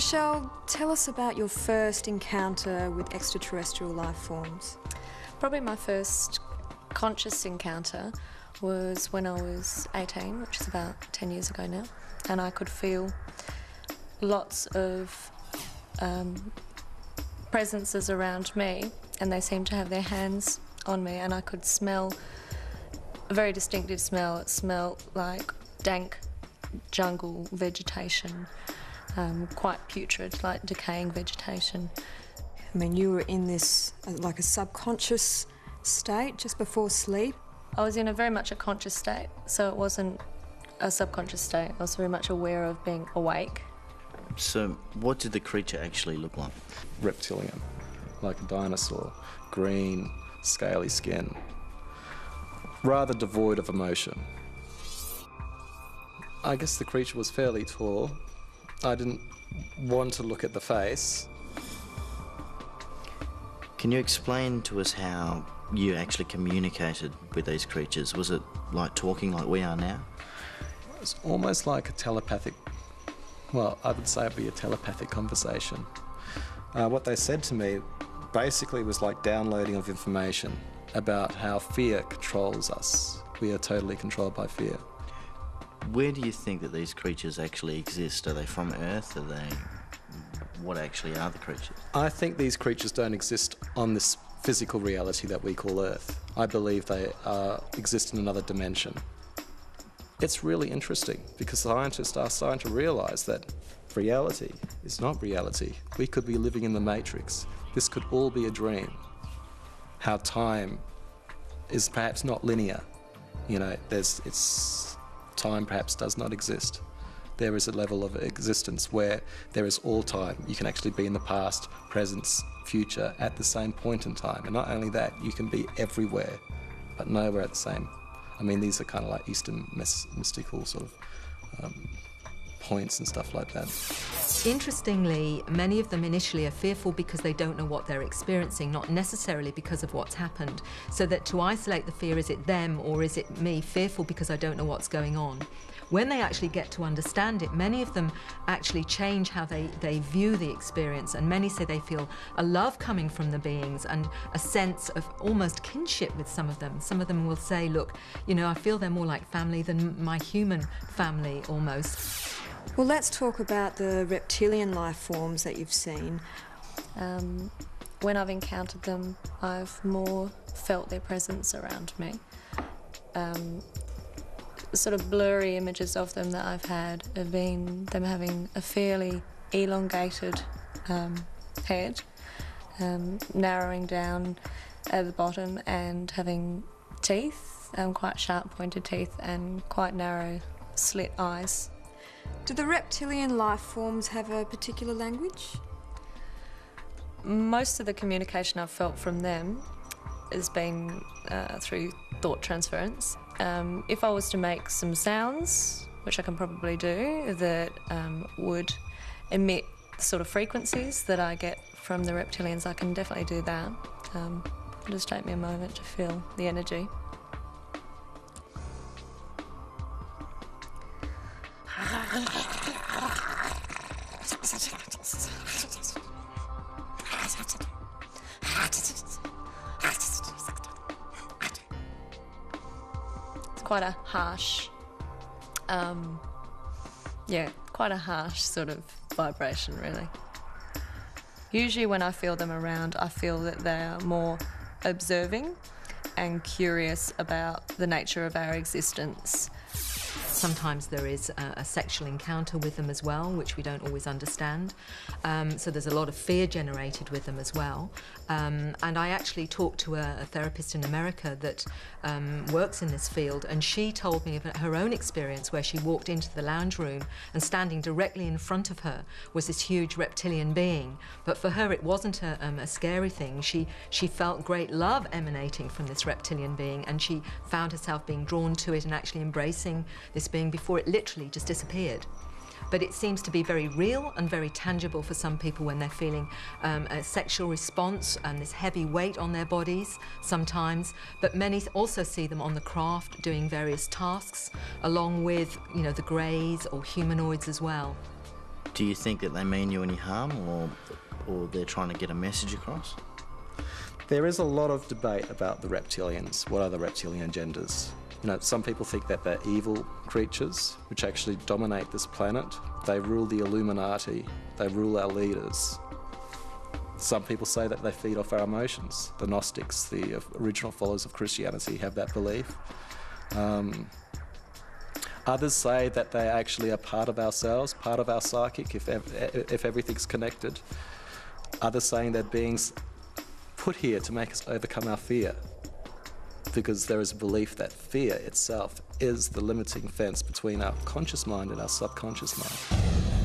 Rochelle, tell us about your first encounter with extraterrestrial life forms. Probably my first conscious encounter was when I was 18, which is about 10 years ago now, and I could feel lots of um, presences around me, and they seemed to have their hands on me, and I could smell a very distinctive smell. It smelled like dank jungle vegetation, um, quite putrid, like decaying vegetation. I mean, you were in this uh, like a subconscious state just before sleep. I was in a very much a conscious state, so it wasn't a subconscious state. I was very much aware of being awake. So, what did the creature actually look like? Reptilian, like a dinosaur, green, scaly skin, rather devoid of emotion. I guess the creature was fairly tall. I didn't want to look at the face. Can you explain to us how you actually communicated with these creatures? Was it like talking like we are now? It was almost like a telepathic, well, I would say it'd be a telepathic conversation. Uh, what they said to me basically was like downloading of information about how fear controls us. We are totally controlled by fear. Where do you think that these creatures actually exist? Are they from Earth? Are they. What actually are the creatures? I think these creatures don't exist on this physical reality that we call Earth. I believe they uh, exist in another dimension. It's really interesting because scientists are starting to realize that reality is not reality. We could be living in the Matrix. This could all be a dream. How time is perhaps not linear. You know, there's it's time perhaps does not exist. There is a level of existence where there is all time. You can actually be in the past, present, future at the same point in time. And not only that, you can be everywhere, but nowhere at the same. I mean, these are kind of like Eastern mystical sort of um, points and stuff like that. Interestingly, many of them initially are fearful because they don't know what they're experiencing, not necessarily because of what's happened. So that to isolate the fear, is it them or is it me? Fearful because I don't know what's going on. When they actually get to understand it, many of them actually change how they, they view the experience. And many say they feel a love coming from the beings and a sense of almost kinship with some of them. Some of them will say, look, you know, I feel they're more like family than my human family almost. Well, let's talk about the reptilian life forms that you've seen. Um, when I've encountered them, I've more felt their presence around me. Um, sort of blurry images of them that I've had have been them having a fairly elongated um, head, um, narrowing down at the bottom, and having teeth, um, quite sharp pointed teeth, and quite narrow slit eyes. Do the reptilian life forms have a particular language? Most of the communication I've felt from them has been uh, through thought transference. Um, if I was to make some sounds, which I can probably do, that um, would emit sort of frequencies that I get from the reptilians, I can definitely do that. Um, it'll just take me a moment to feel the energy. Quite a harsh, um, yeah, quite a harsh sort of vibration, really. Usually, when I feel them around, I feel that they are more observing and curious about the nature of our existence. Sometimes there is a, a, sexual encounter with them as well, which we don't always understand. Um, so there's a lot of fear generated with them as well. Um, and I actually talked to a, a therapist in America that um, works in this field, and she told me about her own experience where she walked into the lounge room and standing directly in front of her was this huge reptilian being. But for her, it wasn't a, um, a scary thing. She she felt great love emanating from this reptilian being, and she found herself being drawn to it and actually embracing this being before it literally just disappeared. But it seems to be very real and very tangible for some people when they're feeling um, a sexual response and this heavy weight on their bodies sometimes. But many also see them on the craft doing various tasks, along with, you know, the greys or humanoids as well. Do you think that they mean you any harm, or or they're trying to get a message across? There is a lot of debate about the reptilians. What are the reptilian genders? You know, some people think that they're evil creatures which actually dominate this planet. They rule the Illuminati. They rule our leaders. Some people say that they feed off our emotions. The Gnostics, the original followers of Christianity, have that belief. Um, others say that they actually are part of ourselves, part of our psychic, if, ev- if everything's connected. Others saying they're beings put here to make us overcome our fear. Because there is a belief that fear itself is the limiting fence between our conscious mind and our subconscious mind.